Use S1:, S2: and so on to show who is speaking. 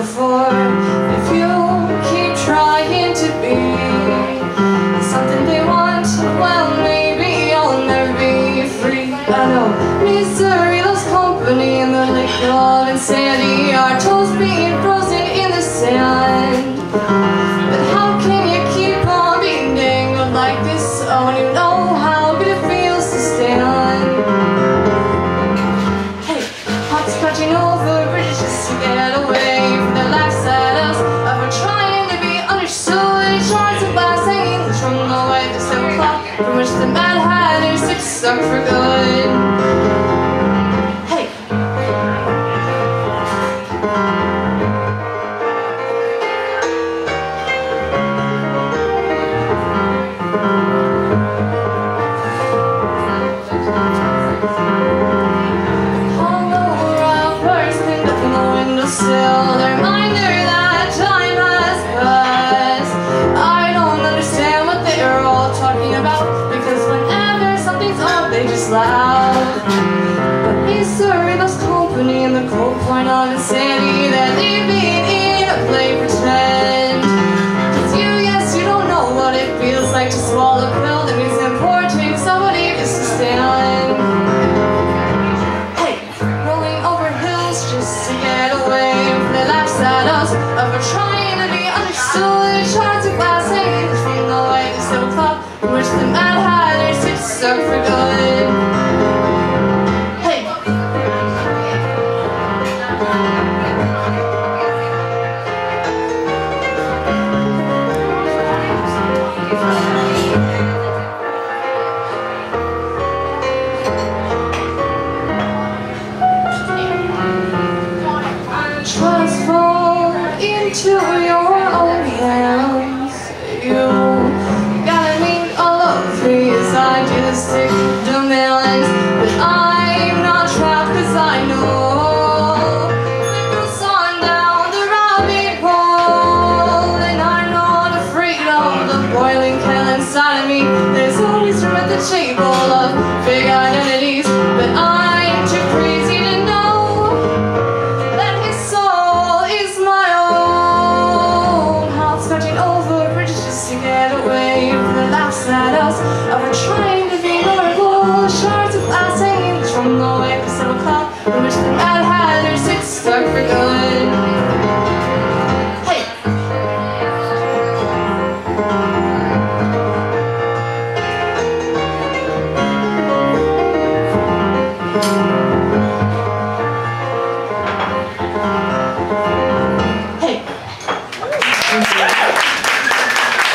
S1: before. If you keep trying to be Something they want, well maybe I'll never be free. I know misery loves company And the liquor and sanity are toast being stuck for good. Hey. Hollow rock bursting up the windowsill laugh But misery loves company in the cold point of insanity That me in a play pretend Cause you, yes, you don't know what it feels like to swallow a pill That means importing somebody just to stand Hey, rolling over hills just to get away from the laughs at us of her trying to be understood. Clock in which the mad for Fall into your own hands. You gotta meet all of these idealistic demands. But I'm not trapped cause I know goes on down the rabbit hole. And I'm not afraid of the boiling kettle inside of me. There's always room at the table of big identities. Trying to be normal Shards of glass hanging from the lamp 7 o'clock stuck for good. Hey!